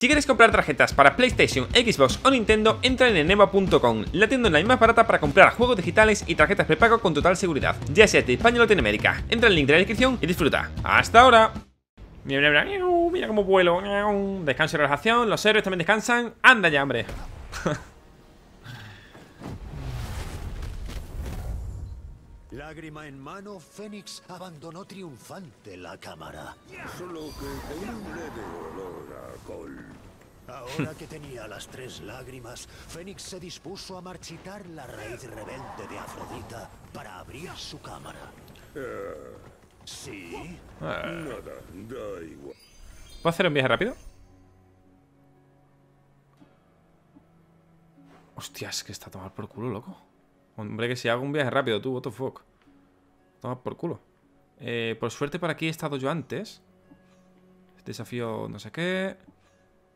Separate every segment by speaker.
Speaker 1: Si quieres comprar tarjetas para PlayStation, Xbox o Nintendo, entra en enema.com, la tienda online más barata para comprar juegos digitales y tarjetas prepago con total seguridad, ya sea de España o Latinoamérica. Entra en el link de la descripción y disfruta. ¡Hasta ahora! Mira, mira, cómo vuelo. Descanso y relajación, los héroes también descansan. ¡Anda ya, hombre!
Speaker 2: Lágrima en mano, Fénix abandonó triunfante la cámara.
Speaker 3: Solo que tenía un leve olor a alcohol.
Speaker 2: Ahora que tenía las tres lágrimas, Fénix se dispuso a marchitar la raíz rebelde de Afrodita para abrir su cámara. ¿Sí?
Speaker 3: Nada, da igual.
Speaker 1: ¿Puedo hacer un viaje rápido? Hostias, que está a tomar por culo, loco. Hombre, que si hago un viaje rápido, tú, what the fuck. Toma por culo. Eh, por suerte por aquí he estado yo antes. Desafío no sé qué.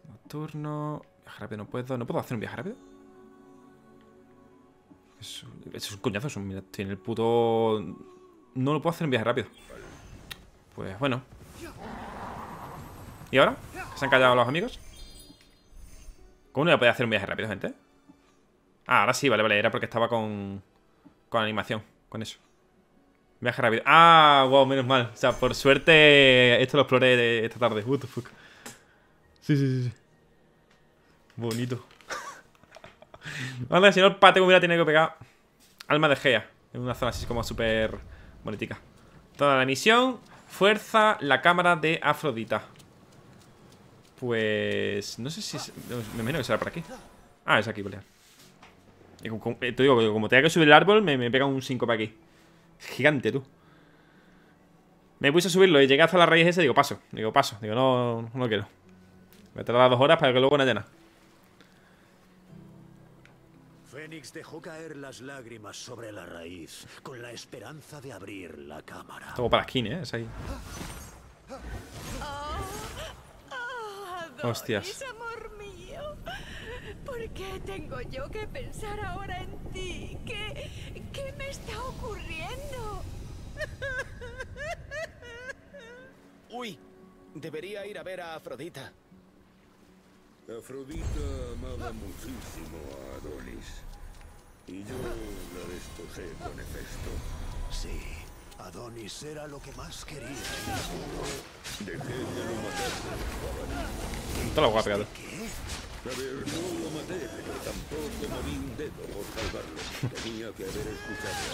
Speaker 1: Nocturno. Viaje rápido no puedo. ¿No puedo hacer un viaje rápido? Es, es un coñazo. Es un, en el puto... No lo puedo hacer un viaje rápido. Pues bueno. ¿Y ahora? ¿Se han callado los amigos? ¿Cómo no voy a poder hacer un viaje rápido, gente? Ah, ahora sí, vale, vale. Era porque estaba con... Con animación. Con eso. Viaje rápido. Ah, wow, menos mal. O sea, por suerte esto lo exploré de esta tarde. What the fuck. Sí, sí, sí. Bonito. Vale, si no el pate hubiera que pegar Alma de Gea. En una zona así como súper bonitica. Toda la misión. Fuerza la cámara de Afrodita. Pues... No sé si... me imagino que será por aquí. Ah, es aquí, vale. Y como- como- eh, te digo, como tenga que subir el árbol, me, me pega un 5 para aquí. Gigante, tú. Me puse a subirlo y llegué hasta la raíz esa y digo, paso. Digo, paso. Digo, no, no quiero. Voy a tardar dos horas para que luego no haya nada.
Speaker 2: Fénix dejó caer las lágrimas sobre la raíz, con la esperanza de abrir la cámara.
Speaker 1: Todo para la skin, ¿eh? Es ahí.
Speaker 4: Adonis,
Speaker 1: Hostias.
Speaker 4: ¿Por qué tengo yo que pensar ahora en ti? ¿Qué, qué me está ocurriendo?
Speaker 5: Uy, debería ir a ver a Afrodita.
Speaker 3: Afrodita amaba muchísimo a Adonis. Y yo la desposé con Hefesto.
Speaker 2: Sí, Adonis era lo que más quería.
Speaker 3: Dejé de lo matar.
Speaker 1: Lo.
Speaker 3: A ver, no lo maté, pero tampoco moví un dedo por salvarlo. Tenía que haber escuchado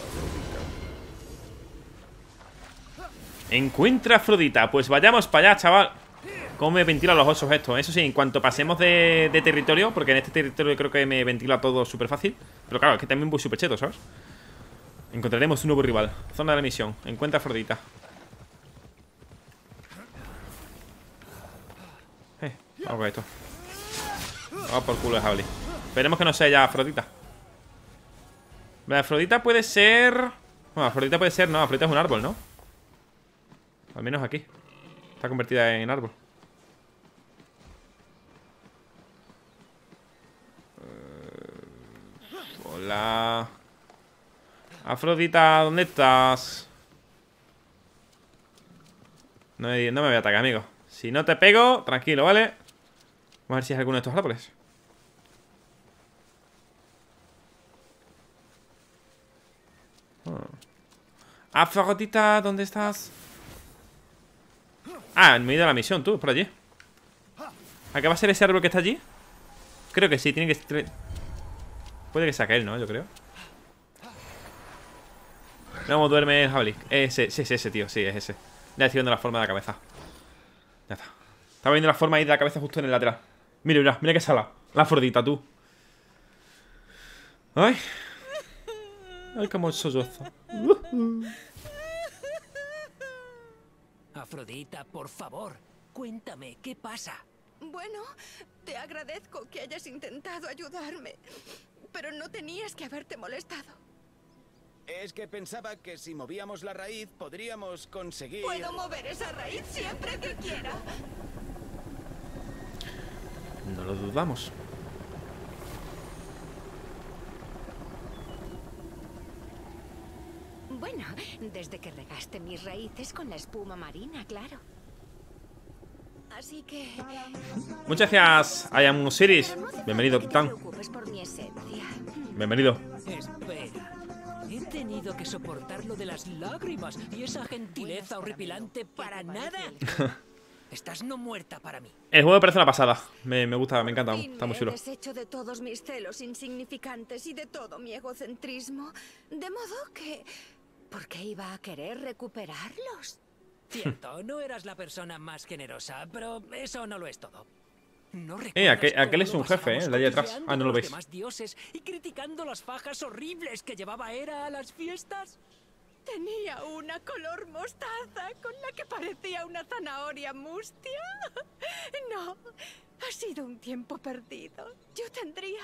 Speaker 3: a.
Speaker 1: Encuentra a Afrodita. Pues vayamos para allá, chaval. ¿Cómo me ventila los osos esto? Eso sí, en cuanto pasemos de, de territorio, porque en este territorio creo que me ventila todo súper fácil. Pero claro, es que también voy súper cheto, ¿sabes? Encontraremos un nuevo rival. Zona de la misión. Encuentra a Afrodita. Eh, vamos con esto. Vamos por culo de jabalí. Esperemos que no sea ya Afrodita. La Afrodita puede ser... Bueno, Afrodita puede ser... No, Afrodita es un árbol, ¿no? Al menos aquí. Está convertida en árbol. Eh, Hola. Afrodita, ¿dónde estás? No me, no me voy a atacar, amigo. Si no te pego, tranquilo, ¿vale? Vamos a ver si es alguno de estos árboles. Ah. Afrodita, ¿dónde estás? Ah, en medio de la misión, tú, por allí. ¿A qué va a ser ese árbol que está allí? Creo que sí, tiene que. Puede que sea aquel, ¿no? Yo creo. No, como duerme el jabalí. Ese, sí, es ese, tío, sí, es ese. Ya estoy viendo la forma de la cabeza. Ya está. Estaba viendo la forma ahí de la cabeza justo en el lateral. Mira, mira, mira qué sala. La Afrodita, tú. Ay. Ay, cómo sollozo.
Speaker 6: Afrodita, por favor, cuéntame, ¿qué pasa?
Speaker 4: Bueno, te agradezco que hayas intentado ayudarme, pero no tenías que haberte molestado.
Speaker 5: Es que pensaba que si movíamos la raíz podríamos conseguir...
Speaker 4: Puedo mover esa raíz siempre que quiera.
Speaker 1: No lo dudamos.
Speaker 7: Bueno, desde que regaste mis raíces con la espuma marina, claro.
Speaker 4: Así que...
Speaker 1: Muchas gracias, I am Osiris. Bienvenido, Capitán.
Speaker 4: preocupes por mi esencia.
Speaker 1: Bienvenido.
Speaker 6: Espera. He tenido que soportar lo de las lágrimas y esa gentileza horripilante para nada. Estás no muerta para mí.
Speaker 1: El juego me parece una pasada. Me, me gusta, me encanta. Está muy
Speaker 4: me
Speaker 1: chulo.
Speaker 4: he deshecho de todos mis celos insignificantes y de todo mi egocentrismo. De modo que... ¿Por qué iba a querer recuperarlos?
Speaker 6: Cierto, no eras la persona más generosa, pero eso no lo es todo. ¿No
Speaker 1: Eh, aquel- aquel es un jefe, eh, el de ahí atrás. Ah, no
Speaker 6: a
Speaker 1: lo veis.
Speaker 6: demás dioses y criticando las fajas horribles que llevaba Hera a las fiestas?
Speaker 4: Tenía una color mostaza con la que parecía una zanahoria mustia. No, ha sido un tiempo perdido. Yo tendría,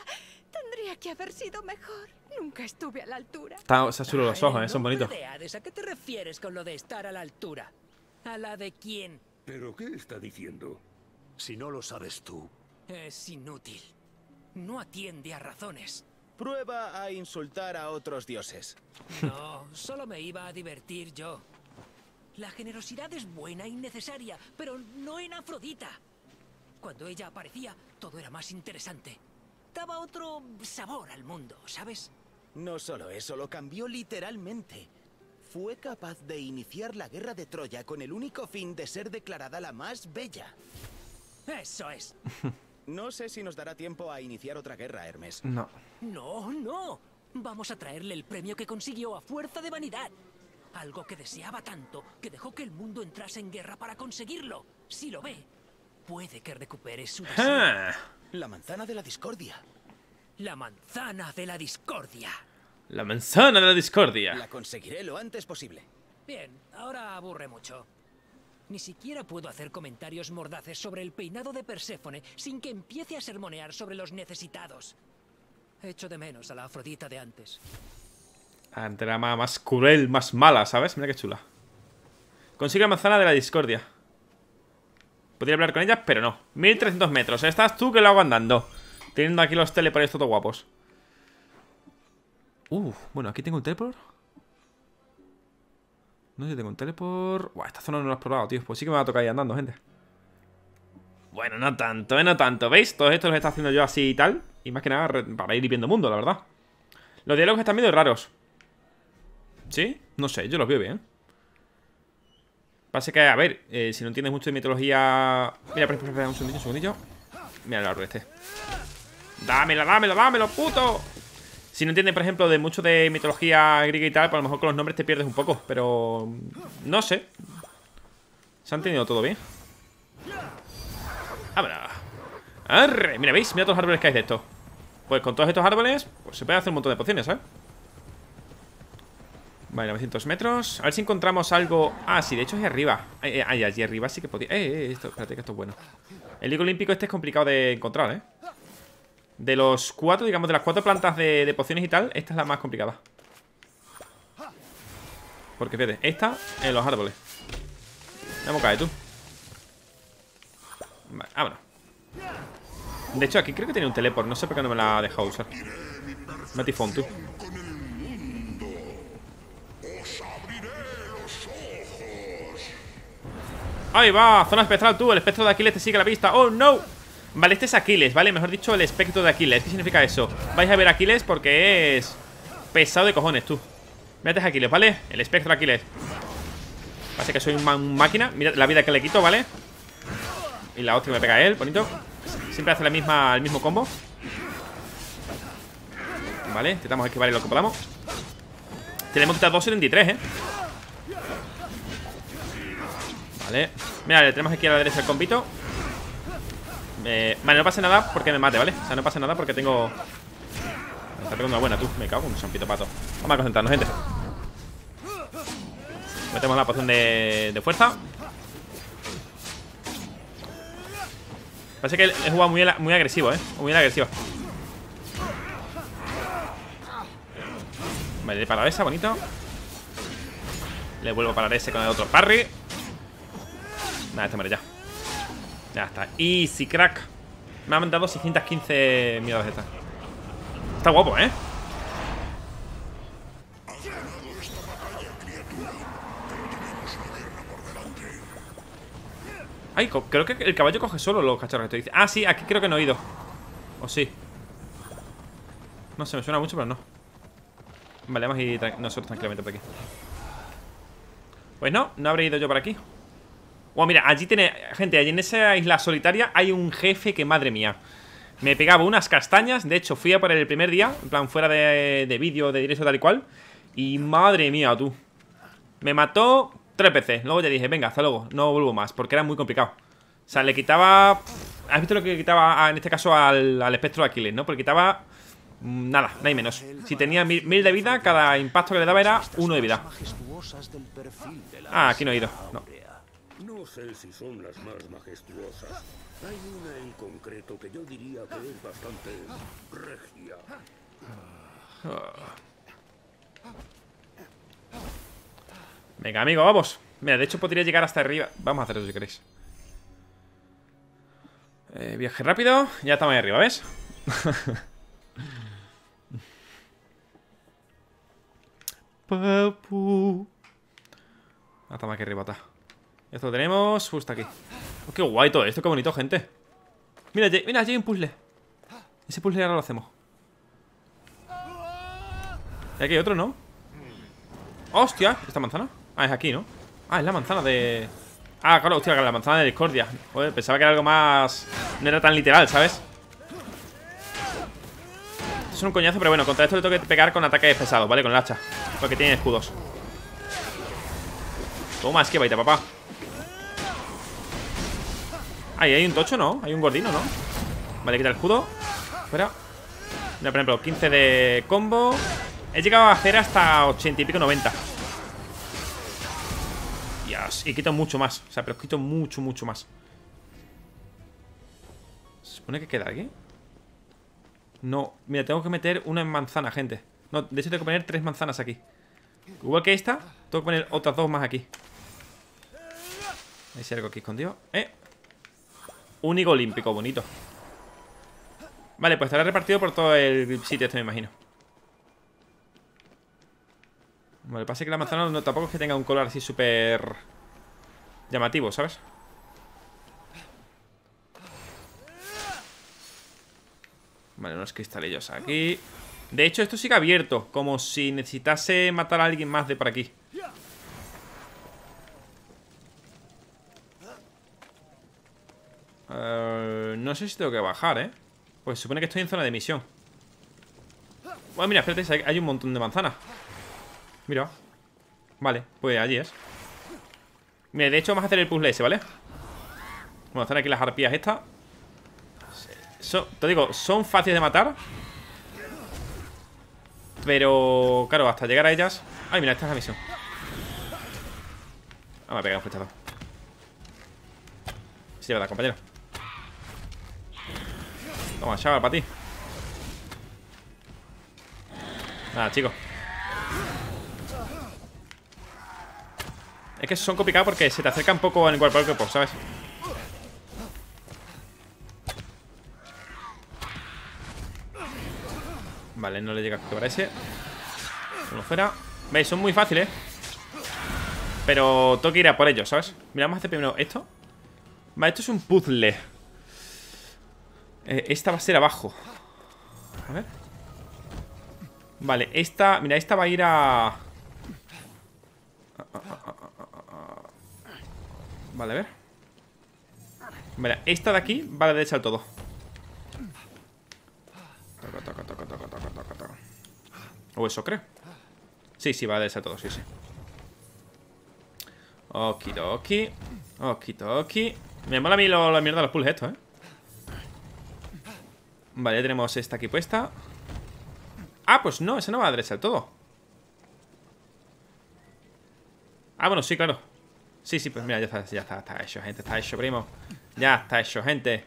Speaker 4: tendría que haber sido mejor. Nunca estuve a la altura.
Speaker 1: Está, está chulo los ojos, eh, son bonitos.
Speaker 6: ¿A qué te refieres con lo de estar a la altura? ¿A la de quién?
Speaker 3: ¿Pero qué está diciendo?
Speaker 2: Si no lo sabes tú,
Speaker 6: Es inútil. No atiende a razones.
Speaker 5: Prueba a insultar a otros dioses.
Speaker 6: No, solo me iba a divertir yo. La generosidad es buena y necesaria, pero no en Afrodita. Cuando ella aparecía, todo era más interesante. Daba otro sabor al mundo, ¿sabes?
Speaker 5: No solo eso, lo cambió literalmente. Fue capaz de iniciar la guerra de Troya con el único fin de ser declarada la más bella.
Speaker 6: Eso es.
Speaker 5: No sé si nos dará tiempo a iniciar otra guerra, Hermes.
Speaker 1: No.
Speaker 6: No, no. Vamos a traerle el premio que consiguió a fuerza de vanidad. Algo que deseaba tanto que dejó que el mundo entrase en guerra para conseguirlo. Si lo ve, puede que recupere su deseo.
Speaker 1: Ah,
Speaker 5: La manzana de la discordia.
Speaker 6: La manzana de la discordia.
Speaker 1: La manzana de la discordia.
Speaker 5: La conseguiré lo antes posible.
Speaker 6: Bien, ahora aburre mucho. Ni siquiera puedo hacer comentarios mordaces sobre el peinado de Perséfone sin que empiece a sermonear sobre los necesitados. Echo de menos a la Afrodita de antes.
Speaker 1: Ante la más, más cruel, más mala, ¿sabes? Mira qué chula. Consigue la manzana de la discordia. Podría hablar con ella, pero no. 1300 metros. Estás tú que lo hago andando. Teniendo aquí los teleportes todos guapos. Uh, bueno, aquí tengo un teleport. No sé tengo un teleport. Buah, esta zona no la he explorado, tío. Pues sí que me va a tocar ir andando, gente. Bueno, no tanto, eh, no tanto. ¿Veis? Todo esto lo está haciendo yo así y tal. Y más que nada para ir viendo mundo, la verdad. Los diálogos están medio raros. ¿Sí? No sé, yo los veo bien. Pasa que, a ver, eh, si no entiendes mucho de mitología... Mira, espera, espera, un segundillo, un segundillo. Mira el árbol este. ¡Dámelo, dámelo, dámelo, puto! Si no entiendes, por ejemplo, de mucho de mitología griega y tal, pues a lo mejor con los nombres te pierdes un poco. Pero... No sé. Se ha entendido todo bien. ¡Abra! ¡Arre! Mira, ¿veis? Mira todos los árboles que hay de esto. Pues con todos estos árboles, pues se puede hacer un montón de pociones, ¿sabes? Vale, 900 metros. A ver si encontramos algo. Ah, sí, de hecho es arriba. Ay, ay, allí arriba sí que podía. Eh, eh, esto, espérate, que esto es bueno. El higo olímpico este es complicado de encontrar, ¿eh? De los cuatro, digamos, de las cuatro plantas de, de pociones y tal, esta es la más complicada. Porque fíjate, esta en los árboles. Vamos a caer tú. Vale, vámonos. De hecho, aquí creo que tenía un teleport. No sé por qué no me la ha dejado usar. Me ha tifón, tú. Ahí va, zona espectral tú, el espectro de Aquiles te sigue la pista ¡Oh, no! Vale, este es Aquiles, ¿vale? Mejor dicho, el espectro de Aquiles ¿Qué significa eso? Vais a ver Aquiles porque es pesado de cojones, tú Mírate a Aquiles, ¿vale? El espectro de Aquiles Parece que soy un, ma- un máquina Mira la vida que le quito, ¿vale? Y la hostia que me pega él, bonito Siempre hace la misma, el mismo combo Vale, intentamos esquivar lo que podamos Tenemos que estar 273, ¿eh? Vale Mira, le tenemos aquí a la derecha el compito Eh, Vale, no pasa nada porque me mate, ¿vale? O sea, no pasa nada porque tengo... Me está pegando una buena, tú. Me cago en un champito pato. Vamos a concentrarnos, gente. Metemos la poción de, fuerza. Parece que he jugado muy, muy agresivo, ¿eh? Muy agresivo. Vale, le para esa, bonito. Le vuelvo a parar ese con el otro parry. Nada, este muere ya Ya está, easy crack Me ha mandado 615 miradas estas Está guapo, ¿eh? Ay, creo que el caballo coge solo los cacharros dice. Ah, sí, aquí creo que no he ido. O sí. No sé, me suena mucho, pero no. Vale, vamos a ir nosotros tranquilamente por aquí. Pues no, no habré ido yo por aquí. Wow, mira, allí tiene. Gente, allí en esa isla solitaria hay un jefe que, madre mía. Me pegaba unas castañas. De hecho, fui a por el primer día. En plan, fuera de, de vídeo, de directo, tal y cual. Y madre mía, tú. Me mató tres veces. Luego ya dije, venga, hasta luego. No vuelvo más, porque era muy complicado. O sea, le quitaba. ¿Has visto lo que quitaba en este caso al, al espectro de Aquiles, no? Porque quitaba. mm, Nada, nada y menos. Si tenía mil, mil de vida, cada impacto que le daba era uno de vida. Ah, aquí no he ido. No.
Speaker 3: No sé si son las más majestuosas. Hay una en concreto que yo diría que es bastante regia.
Speaker 1: Venga, amigo, vamos. Mira, de hecho podría llegar hasta arriba. Vamos a hacer eso si queréis. Eh, viaje rápido. Ya estamos ahí arriba, ¿ves? Papu. Ah, estamos aquí arriba, está. Esto lo tenemos justo aquí. Oh, qué guay todo esto, qué bonito, gente. Mira, mira, allí hay un puzzle. Ese puzzle ahora lo hacemos. Y aquí hay otro, ¿no? ¡Hostia! ¿Esta manzana? Ah, es aquí, ¿no? Ah, es la manzana de... Ah, claro, hostia, la manzana de discordia Joder, pensaba que era algo más... No era tan literal, ¿sabes? Esto es un coñazo, pero bueno, contra esto le tengo que pegar con ataques pesados, ¿vale? Con el hacha Porque tiene escudos Toma, esquivaita, papá Ahí hay un tocho, ¿no? Hay un gordino, ¿no? Vale, quita el escudo. Espera Mira, por ejemplo, 15 de combo. He llegado a hacer hasta 80 y pico, 90 Dios, y quito mucho más. O sea, pero quito mucho, mucho más. ¿Se supone que queda aquí? No, mira, tengo que meter una en manzana, gente. No, de hecho tengo que poner tres manzanas aquí. Igual que esta, tengo que poner otras dos más aquí. Hay algo aquí escondido. Eh Único olímpico, bonito. Vale, pues estará repartido por todo el sitio este, me imagino. Vale, pasa que la manzana no, tampoco es que tenga un color así súper llamativo, ¿sabes? Vale, unos cristalillos aquí. De hecho, esto sigue abierto Como si necesitase matar a alguien más de por aquí Eh, No sé si tengo que bajar, ¿eh? Pues se supone que estoy en zona de misión. Bueno, mira, espérate, hay- un montón de manzanas. Mira. Vale, pues allí es. Mira, de hecho vamos a hacer el puzzle ese, ¿vale? Vamos a hacer aquí las arpías estas. Te digo, son fáciles de matar Pero, claro, hasta llegar a ellas. Ay, mira, esta es la misión. Vamos a pegar un flechazo. Sí, verdad, compañero Toma, chaval, para ti Nada, chicos Es que son complicados porque se te acerca un poco en cuerpo al cuerpo, ¿sabes? Vale, no le llega a ese Uno fuera ¿Veis? Son muy fáciles Pero tengo que ir a por ellos, ¿sabes? Mira, vamos a hacer primero esto Vale, esto es un puzzle Eh, Esta va a ser abajo. A ver. Vale, esta... Mira, esta va a ir a... Vale, a ver. Vale, esta de aquí va a la derecha del todo. O eso creo Sí, sí, va a la derecha del todo, sí, sí. Okidoki Okidoki. Me mola a mí la mierda de los pulls estos, eh Vale, ya tenemos esta aquí puesta. Ah, pues no, esa no va a derecha todo. Ah, bueno, sí, claro. Sí, sí, pues mira, ya está, ya está, está hecho, gente Está hecho, primo. Ya está hecho, gente.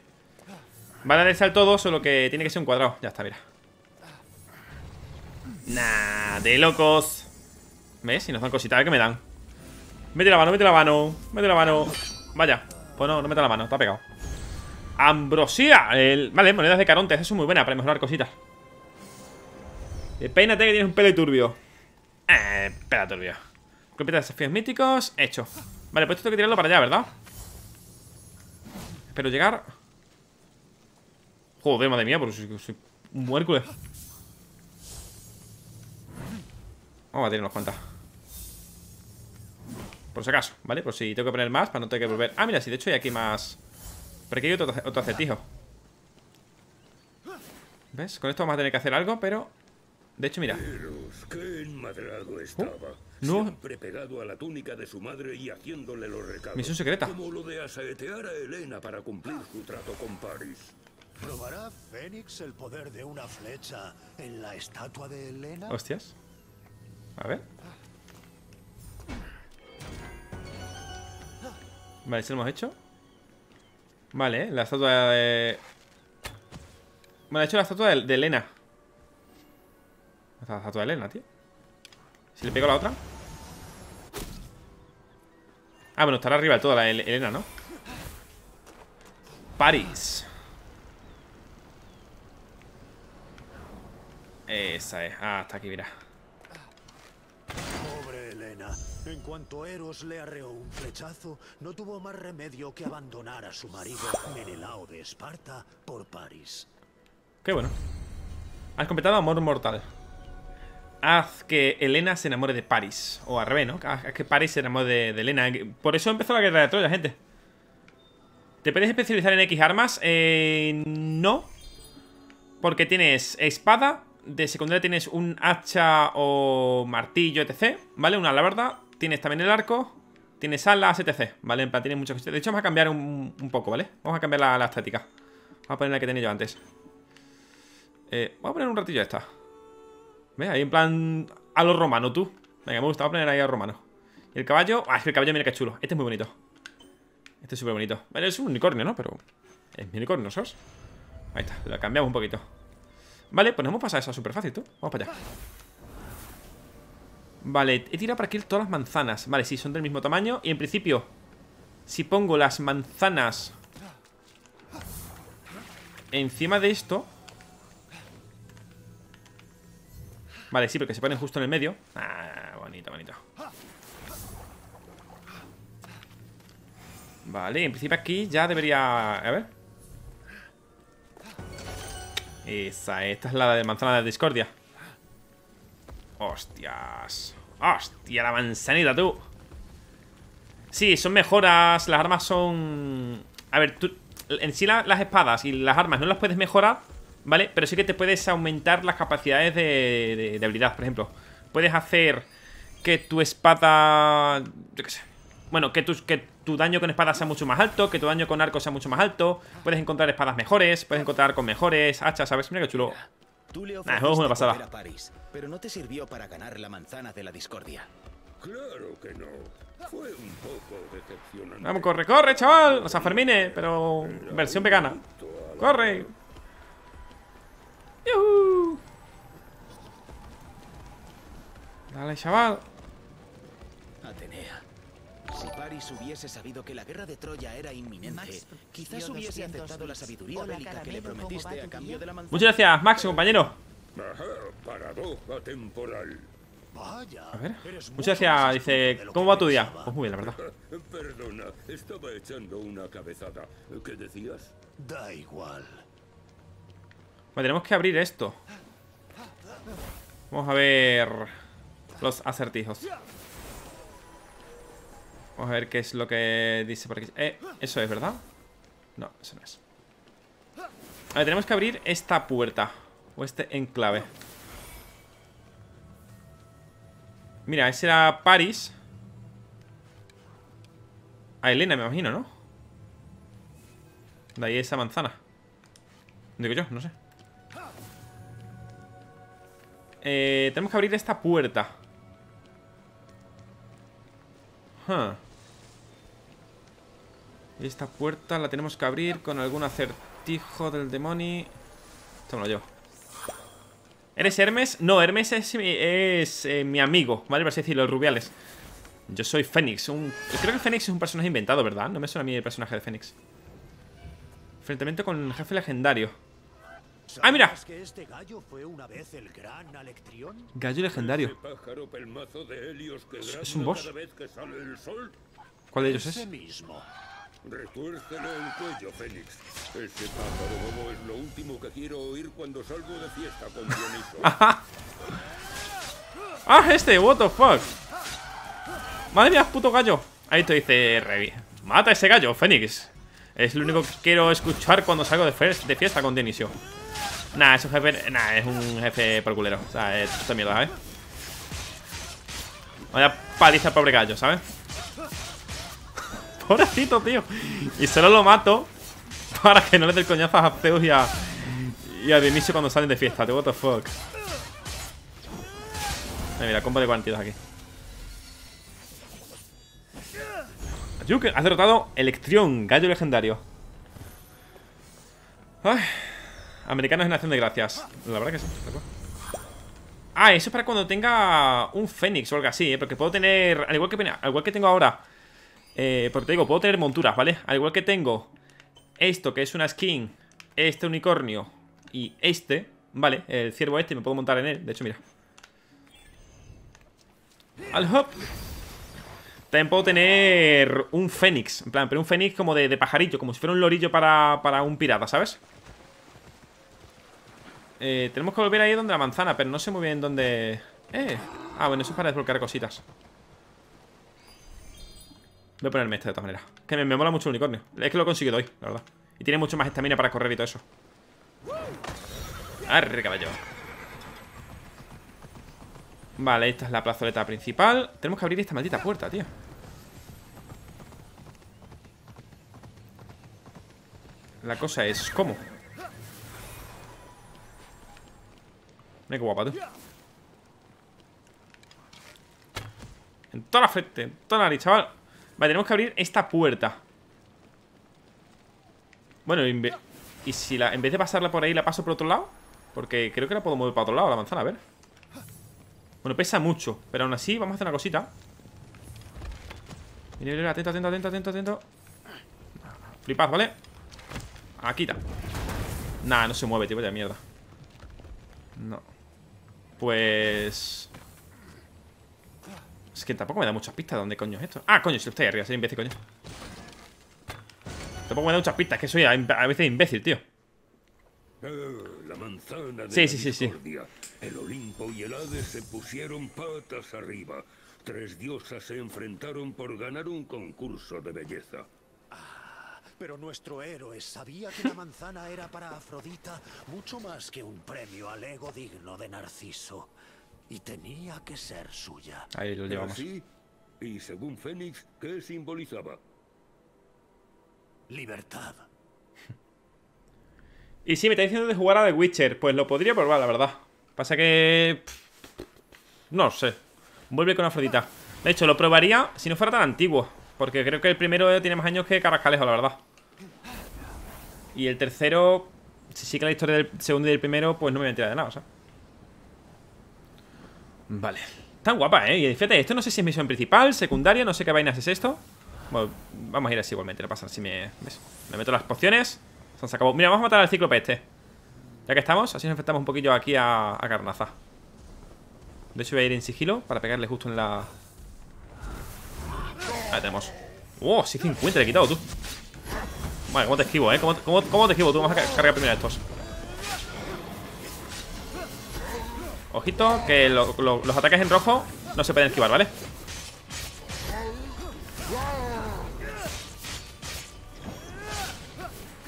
Speaker 1: Va a la todo, solo que tiene que ser un cuadrado. Ya está, mira. Nah, de locos. ¿Ves? Si nos dan cositas, a ver qué me dan Mete la mano, mete la mano Mete la mano. Vaya, pues no, no mete la mano, está pegado Ambrosía el... Vale, monedas de caronte, eso es muy buena para mejorar cositas. Eh, Peínate que tienes un pelo turbio. Eh, pelo turbio. Completa desafíos míticos, hecho. Vale, pues esto tengo que tirarlo para allá, ¿verdad? Espero llegar. Joder, madre mía, pero soy, soy un Hércules Vamos a tener unos cuantas. Por si acaso, ¿vale? Por si tengo que poner más para no tener que volver. Ah, mira, sí, de hecho hay aquí más Pero aquí hay otro, otro acertijo ¿Ves? Con esto vamos a tener que hacer algo, pero... De hecho, mira
Speaker 3: Eros, qué enmadrado estaba.
Speaker 1: no.
Speaker 3: Siempre pegado a la túnica de su madre y haciéndole los recados.
Speaker 1: Misión secreta.
Speaker 3: Como lo de asaetear a Elena para cumplir su trato con Paris.
Speaker 2: ¿Probará Fénix el poder de una flecha en la estatua de Helena?
Speaker 1: Hostias A ver Vale, ¿se lo hemos hecho? Vale, la estatua de... Vale, he hecho la estatua de, de Elena. La estatua de Elena, tío. Si le pego la otra. Ah, bueno, estará arriba de toda la El- Elena, ¿no? París. Esa es, ah, hasta aquí, mira
Speaker 2: Pobre Helena. En cuanto Eros le arreó un flechazo, no tuvo más remedio que abandonar a su marido Menelao de Esparta por París.
Speaker 1: Qué bueno. Has completado Amor Mortal. Haz que Elena se enamore de Paris. O al revés, ¿no? Haz que Paris se enamore de, de Elena. Por eso empezó la guerra de Troya, gente. ¿Te puedes especializar en X armas? Eh, no. Porque tienes espada. De secundaria tienes un hacha o martillo, etc. ¿Vale? Una alabarda. Tienes también el arco. Tienes alas, etc. ¿Vale? En plan, tienes muchas cuestiones. De hecho, vamos a cambiar un, poco, ¿vale? Vamos a cambiar la, la estética. Vamos a poner la que tenía yo antes. Eh, voy a poner un ratillo esta. ¿Ves? Ahí en plan a lo romano, tú. Venga, me gusta, voy a poner ahí a lo romano. Y el caballo. Ah, es que el caballo, mira qué chulo. Este es muy bonito. Este es súper bonito. Vale, es un unicornio, ¿no? Pero. Es mi unicornio, ¿sabes? Ahí está, lo cambiamos un poquito. Vale, pues nos hemos pasado esa súper fácil, tú. Vamos para allá. Vale, he tirado para aquí todas las manzanas. Vale, sí, son del mismo tamaño. Y en principio, si pongo las manzanas encima de esto. Vale, sí, porque se ponen justo en el medio. Ah, bonito, bonito. Vale, en principio aquí ya debería... A ver. Esa, esta es la de manzana de discordia. Hostias. Hostia, la manzanita, tú. Sí, son mejoras. Las armas son... A ver, tú... En sí la- las espadas y las armas no las puedes mejorar, ¿vale? Pero sí que te puedes aumentar las capacidades de, de- de habilidad, por ejemplo. Puedes hacer que tu espada... Yo qué sé. Bueno, que tu, que tu daño con espada sea mucho más alto, que tu daño con arco sea mucho más alto. Puedes encontrar espadas mejores, puedes encontrar con mejores hachas, ¿sabes? Mira qué chulo.
Speaker 5: Tú le
Speaker 1: Nah,
Speaker 5: ofreciste
Speaker 1: juego es una pasada.
Speaker 5: a París, pero no te sirvió para ganar la manzana de la discordia.
Speaker 3: Claro que no. Fue un poco decepcionante.
Speaker 1: Vamos, corre, corre, chaval. O sea, Fermine, pero versión vegana. Corre. ¡Yuhu! Dale, chaval.
Speaker 5: Si París hubiese sabido que la guerra de Troya era inminente,
Speaker 7: Max,
Speaker 5: quizás hubiese
Speaker 7: 200
Speaker 5: aceptado la sabiduría
Speaker 7: Hola,
Speaker 5: bélica que le
Speaker 7: caramelo, ¿cómo va
Speaker 5: prometiste a cambio
Speaker 7: día?
Speaker 5: de la manzana.
Speaker 1: Muchas gracias, Max, compañero.
Speaker 3: Ajá, paradoja temporal.
Speaker 2: Vaya.
Speaker 1: A ver. Muchas gracias. Dice, ¿cómo va tu día? Pues muy bien, la verdad.
Speaker 3: Perdona, estaba echando una cabezada. ¿Qué decías?
Speaker 2: Da igual.
Speaker 1: Vale, tenemos que abrir esto. Vamos a ver los acertijos. Vamos a ver qué es lo que dice por aquí. Eh, eso es, ¿verdad? No, eso no es. A ver, tenemos que abrir esta puerta. O este enclave. Mira, ese era Paris. A Elena, me imagino, ¿no? De ahí esa manzana. Digo yo, no sé. Eh, tenemos que abrir esta puerta. Huh. Y esta puerta la tenemos que abrir con algún acertijo del demonio. Esto me lo llevo. ¿Eres Hermes? No, Hermes es, mi- es eh, mi amigo, ¿vale? Por así decirlo, el Rubiales. Yo soy Fénix. Un... Creo que Fénix es un personaje inventado, ¿verdad? No me suena a mí el personaje de Fénix. Enfrentamiento con el jefe legendario. ¡Ah, mira!
Speaker 2: ¿Sabías que este gallo fue una vez el gran Alectrión?
Speaker 1: Gallo legendario. ¿Es- un boss?
Speaker 3: cada vez que sale el sol.
Speaker 1: ¿Cuál de ellos
Speaker 2: Ese
Speaker 1: es?
Speaker 2: mismo.
Speaker 3: Retuércelo el cuello, Fénix. Ese pájaro bobo es lo último que quiero oír cuando salgo de fiesta con Dioniso.
Speaker 1: ¡Ah, este! ¿What the fuck? Madre mía, puto gallo Ahí te dice Revi Mata a ese gallo, Fénix Es lo único que quiero escuchar cuando salgo de, de fiesta con Dionisio Nah, es un jefe Nah, es un jefe por culero O sea, es esta mierda, ¿sabes? Vaya paliza al pobre gallo, ¿sabes? Pobrecito, tío Y solo lo mato Para que no le dé el coñazo a Zeus y a Y a Dionisio cuando salen de fiesta, tío, what the fuck Mira, mira, combo de 42 aquí. Ayuke, has derrotado Electrión, gallo legendario. Ay, americanos en acción de gracias. La verdad que sí. Ah, eso es para cuando tenga un Fénix o algo así, ¿eh? Porque puedo tener, al igual que, al igual que tengo ahora, eh, porque te digo, puedo tener monturas, ¿vale? Al igual que tengo esto, que es una skin, este unicornio y este, ¿vale? El ciervo este, me puedo montar en él. De hecho, mira. Al hop. También puedo tener un fénix. En plan, pero un fénix como de, pajarillo. Como si fuera un lorillo para, para un pirata, ¿sabes? Eh, tenemos que volver ahí donde la manzana, pero no sé muy bien dónde... Eh. Ah, bueno, eso es para desbloquear cositas. Voy a ponerme este de todas maneras. Que me, me mola mucho el unicornio. Es que lo he conseguido hoy, la verdad. Y tiene mucho más estamina para correr y todo eso. Arre, caballo. Vale, esta es la plazoleta principal Tenemos que abrir esta maldita puerta, tío La cosa es, ¿cómo? Mira qué guapa, tú En toda la frente, en toda la nariz, chaval Vale, tenemos que abrir esta puerta. Bueno, y si la, en vez de pasarla por ahí La paso por otro lado Porque creo que la puedo mover para otro lado, la manzana, a ver. Bueno, pesa mucho, pero aún así vamos a hacer una cosita. Mira, mira, atento, atento, atento, atento, atento. Flipad, ¿vale? Aquí está Nah, no se mueve, tío, vaya mierda. No. Pues... Es que tampoco me da muchas pistas de dónde coño es esto Ah, coño, si estoy arriba, soy imbécil, coño Tampoco me da muchas pistas, que soy a, a veces imbécil, tío
Speaker 3: Ah, la manzana de
Speaker 1: Sí,
Speaker 3: la
Speaker 1: sí, sí, sí.
Speaker 3: discordia. El Olimpo y el Hades se pusieron patas arriba. Tres diosas se enfrentaron por ganar un concurso de belleza.
Speaker 2: Pero nuestro héroe sabía que la manzana era para Afrodita mucho más que un premio al ego digno de Narciso. Y tenía que ser suya.
Speaker 1: Ahí lo llevamos
Speaker 3: Así, y según Fénix, ¿qué simbolizaba?
Speaker 2: Libertad.
Speaker 1: Y sí, me está diciendo de jugar a The Witcher. Pues lo podría probar, la verdad. Pasa que. No sé. Vuelve con Afrodita. De hecho, lo probaría si no fuera tan antiguo. Porque creo que el primero tiene más años que Carrascalejo, la verdad. Y el tercero. Si sigue la historia del segundo y del primero, pues no me voy a enterar de nada, ¿sabes? Vale. Tan guapa, ¿eh? Y fíjate, esto no sé si es misión principal, secundaria, no sé qué vainas es esto. Bueno, vamos a ir así igualmente, no pasa si me... Me meto las pociones. Se sacado. Mira, vamos a matar al cíclope este. Ya que estamos, así nos enfrentamos un poquillo aquí a, a Carnaza. De hecho, voy a ir en sigilo para pegarle justo en la. Ahí tenemos. ¡Oh! Sí, 50 le he quitado tú. Vale, ¿cómo te esquivo, eh? ¿Cómo, cómo, cómo te esquivo tú? Vamos a ca- cargar primero a estos. Ojito, que lo- lo- los ataques en rojo no se pueden esquivar, ¿vale?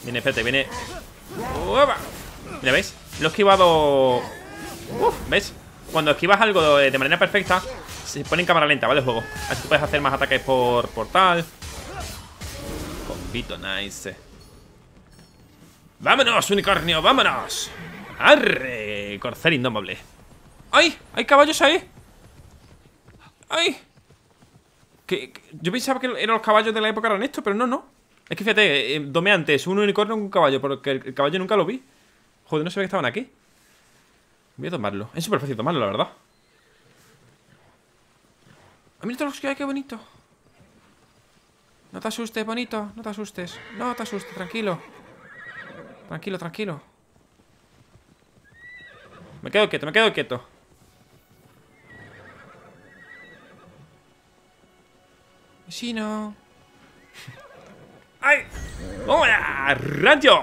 Speaker 1: Viene, espérate, viene Uepa. Mira, ¿veis? Lo he esquivado Uf, ¿ves? Cuando esquivas algo de manera perfecta Se pone en cámara lenta, ¿vale? El juego Así puedes hacer más ataques por portal Combito, nice ¡Vámonos, unicornio! ¡Vámonos! ¡Arre! Corcel indomable ¡Ay! ¡Hay caballos ahí! ¡Ay! Que, yo pensaba que eran los caballos de la época eran estos, pero no, no. Es que fíjate, eh, domé antes un unicornio con un caballo, porque el, el caballo nunca lo vi. Joder, no sabía que estaban aquí. Voy a tomarlo. Es súper fácil tomarlo, la verdad. Ah, mira todos los que hay, qué bonito. No te asustes, bonito. No te asustes. No te asustes, tranquilo. Tranquilo, tranquilo. Me quedo quieto, me quedo quieto. Sí, no. ¡Ay! ¡Hola! ¡Rayo!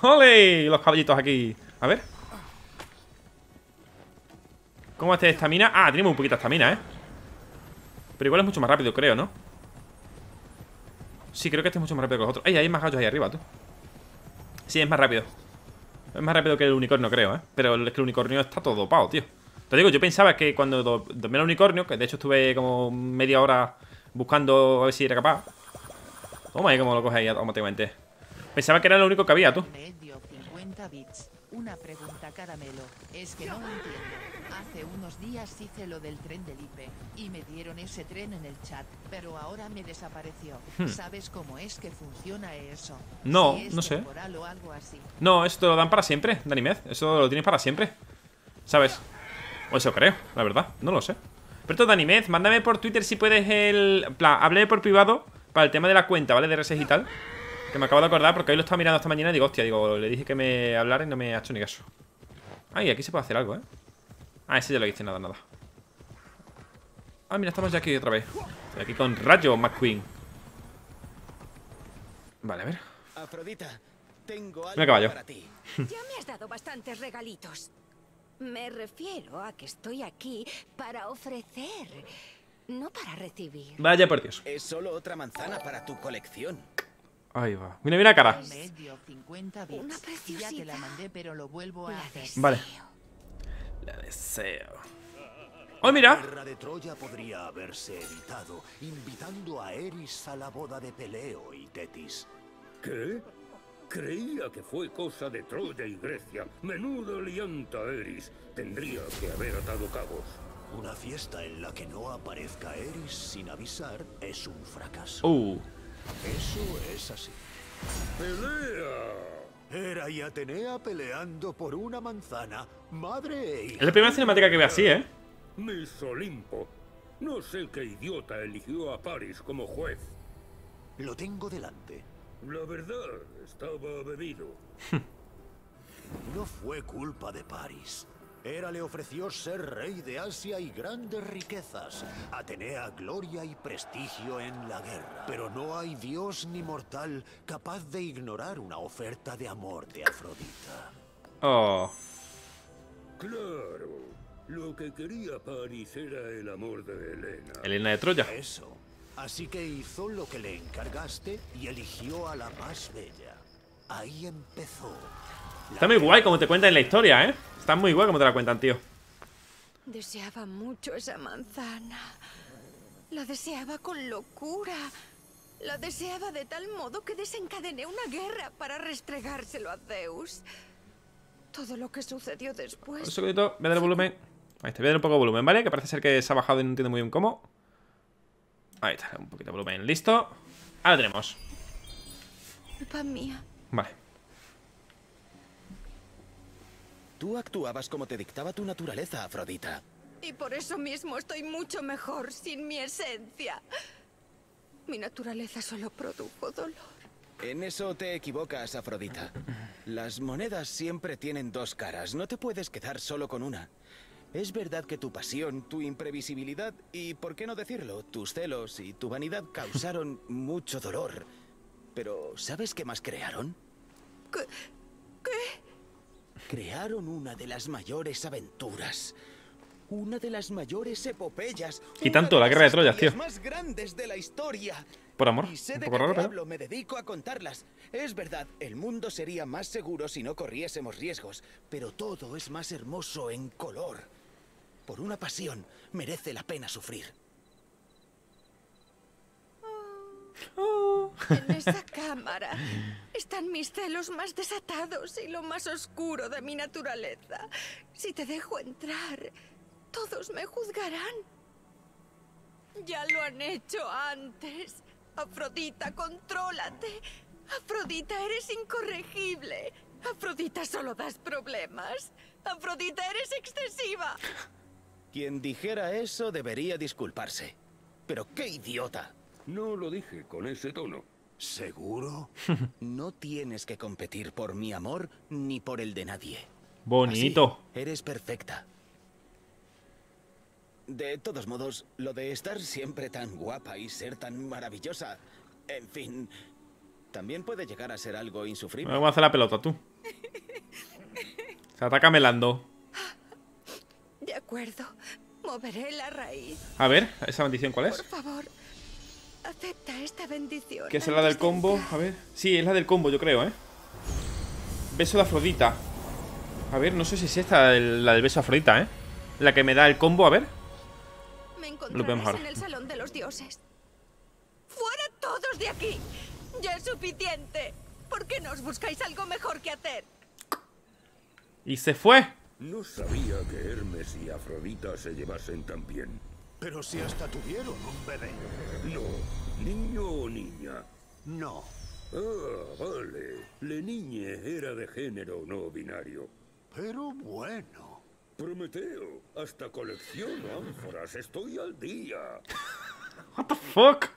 Speaker 1: ¡Ole! Los caballitos aquí. A ver. ¿Cómo de estamina? Ah, tenemos un poquito de estamina, ¿eh? Pero igual es mucho más rápido, creo, ¿no? Sí, creo que este es mucho más rápido que los otros. ¡Ey! Hay más gallos ahí arriba, tú. Sí, es más rápido. Es más rápido que el unicornio, creo, ¿eh? Pero es que el unicornio está todo dopado, tío. Te digo, yo pensaba que cuando do domé el unicornio, que de hecho estuve como media hora buscando a ver si era capaz. Toma ahí como lo coge ahí automáticamente. Pensaba que era lo único que había, tú.
Speaker 7: Medio 50 bits. Una pregunta, caramelo. Es que no lo entiendo. Hace unos días hice lo del tren del IPE y me dieron ese tren en el chat, pero ahora me desapareció. ¿Sabes cómo es que funciona eso?
Speaker 1: No,
Speaker 7: Si es
Speaker 1: no sé.
Speaker 7: algo así.
Speaker 1: No, eso te lo dan para siempre, Danimez. Eso lo tienes para siempre. ¿Sabes? O eso creo, la verdad. No lo sé. Pero esto, Danimez, mándame por Twitter si puedes el. Plan, háblame por privado para el tema de la cuenta, ¿vale? De R6 y tal. Que me acabo de acordar porque hoy lo estaba mirando esta mañana y digo, hostia, digo, le dije que me hablara y no me ha hecho ni caso. Ay, aquí se puede hacer algo, ¿eh? Ah, ese ya lo hice, nada, nada. Ah, mira, estamos ya aquí otra vez. Estoy aquí con Rayo McQueen. Vale, a ver.
Speaker 5: Afrodita, tengo
Speaker 1: Mira,
Speaker 5: algo
Speaker 1: caballo.
Speaker 5: para ti.
Speaker 4: Ya me has dado bastantes regalitos. Me refiero a que estoy aquí para ofrecer, no para recibir.
Speaker 1: Vaya por Dios.
Speaker 5: Es solo otra manzana para tu colección.
Speaker 1: Ahí va. Mira, mira cara.
Speaker 7: Medio 50 bits.
Speaker 4: Una
Speaker 7: Ya te la
Speaker 4: preciosidad.
Speaker 7: mandé, pero lo vuelvo a
Speaker 4: La
Speaker 7: hacer.
Speaker 4: deseo.
Speaker 1: Vale. La deseo. ¡Oh, mira!
Speaker 2: La guerra de Troya podría haberse evitado invitando a Eris a la boda de Peleo y Tetis.
Speaker 3: ¿Qué? Creía que fue cosa de Troya y Grecia. Menudo lianta Eris. Tendría que haber atado cabos.
Speaker 2: Una fiesta en la que no aparezca Eris sin avisar es un fracaso.
Speaker 1: Uh.
Speaker 2: Eso es así.
Speaker 3: ¡Pelea!
Speaker 2: Hera y Atenea peleando por una manzana, madre e
Speaker 1: Es la primera cinemática que veo así, ¿eh?
Speaker 3: Miss Olimpo. No sé qué idiota eligió a Paris como juez.
Speaker 2: Lo tengo delante.
Speaker 3: La verdad, estaba bebido.
Speaker 2: No fue culpa de París. Hera le ofreció ser rey de Asia y grandes riquezas. Atenea gloria y prestigio en la guerra. Pero no hay dios ni mortal capaz de ignorar una oferta de amor de Afrodita.
Speaker 1: Oh.
Speaker 3: Claro. Lo que quería Paris era el amor de Helena.
Speaker 1: Elena de Troya.
Speaker 2: Eso. Así que hizo lo que le encargaste y eligió a la más bella. Ahí empezó.
Speaker 1: Está muy guay como te cuentan la historia, ¿eh? Está muy guay como te la cuentan, tío.
Speaker 4: Deseaba mucho esa manzana. La deseaba con locura. La deseaba de tal modo que desencadené una guerra para restregárselo a Zeus. Todo lo que sucedió
Speaker 1: Un
Speaker 4: después.
Speaker 1: segundito, voy a dar volumen. Ahí está, voy a dar un poco de volumen, ¿vale? Que parece ser que se ha bajado y no entiendo muy bien cómo. Ahí está, un poquito de volumen. Listo. Ahora tenemos.
Speaker 4: Culpa mía.
Speaker 1: Vale.
Speaker 5: Tú actuabas como te dictaba tu naturaleza, Afrodita.
Speaker 4: Y por eso mismo estoy mucho mejor sin mi esencia. Mi naturaleza solo produjo dolor.
Speaker 5: En eso te equivocas, Afrodita. Las monedas siempre tienen dos caras. No te puedes quedar solo con una. Es verdad que tu pasión, tu imprevisibilidad y, por qué no decirlo, tus celos y tu vanidad causaron mucho dolor. Pero, ¿sabes qué más crearon?
Speaker 4: ¿Qué?
Speaker 5: Crearon una de las mayores aventuras. Una de las mayores epopeyas.
Speaker 1: Y tanto, la guerra de Troya, tío.
Speaker 5: más grandes de la historia.
Speaker 1: Por amor.
Speaker 5: Y sé
Speaker 1: Un
Speaker 5: de
Speaker 1: poco
Speaker 5: qué
Speaker 1: raro, pero.
Speaker 5: hablo, me dedico a contarlas. Es verdad, el mundo sería más seguro si no corriésemos riesgos, pero todo es más hermoso en color. Por una pasión merece la pena sufrir.
Speaker 4: En esa cámara están mis celos más desatados y lo más oscuro de mi naturaleza. Si te dejo entrar, todos me juzgarán. Ya lo han hecho antes. Afrodita, contrólate. Afrodita, eres incorregible. Afrodita, solo das problemas. Afrodita, eres excesiva.
Speaker 5: Quien dijera eso debería disculparse. Pero qué idiota.
Speaker 3: No lo dije con ese tono.
Speaker 2: ¿Seguro?
Speaker 5: No tienes que competir por mi amor ni por el de nadie.
Speaker 1: Bonito.
Speaker 5: Así, eres perfecta. De todos modos, lo de estar siempre tan guapa y ser tan maravillosa En fin, también puede llegar a ser algo insufrible.
Speaker 1: Vamos a hacer la pelota, tú. Se ataca melando.
Speaker 4: De acuerdo. Moveré la raíz.
Speaker 1: A ver, ¿esa bendición cuál es?
Speaker 4: Por favor, acepta esta bendición.
Speaker 1: ¿Qué es la del combo? A ver. Sí, es la del combo, yo creo, ¿eh? Beso de Afrodita. A ver, no sé si es esta la del beso de Afrodita, ¿eh? La que me da el combo, a ver.
Speaker 4: Me
Speaker 1: Lo ahora.
Speaker 4: en el salón de los dioses. ¡Fuera todos de aquí! ¡Ya es suficiente! ¿Por qué no os buscáis algo mejor que hacer?
Speaker 1: Y se fue.
Speaker 3: No sabía que Hermes y Afrodita se llevasen tan bien.
Speaker 2: Pero si hasta tuvieron un bebé.
Speaker 3: No, niño o niña.
Speaker 2: No.
Speaker 3: Ah, vale. Le niñe era de género no binario.
Speaker 2: Pero bueno.
Speaker 3: Prometeo, hasta colecciono ánforas, estoy al día.
Speaker 1: What the fuck?